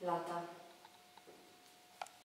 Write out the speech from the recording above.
lata.